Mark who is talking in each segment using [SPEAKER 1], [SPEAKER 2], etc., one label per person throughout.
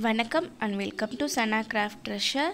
[SPEAKER 1] வணக்கம் and welcome to Sana craft treasure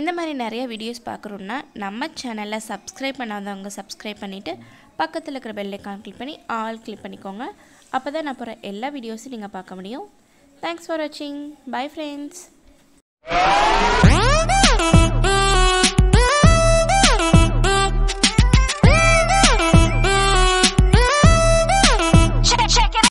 [SPEAKER 1] இந்த மாதிரி நிறைய வீடியோஸ் பார்க்குறோன்னா நம்ம சேனலை சப்ஸ்கிரைப் பண்ணாதவங்க சப்ஸ்கிரைப் பண்ணிவிட்டு பக்கத்தில் இருக்கிற பெல்லைக்கான் கிளிக் பண்ணி ஆல் கிளிக் பண்ணிக்கோங்க. அப்போ தான் நான் போகிற எல்லா வீடியோஸும் நீங்கள் பார்க்க முடியும். தேங்க்ஸ் ஃபார் வாட்சிங் பை ஃப்ரெண்ட்ஸ்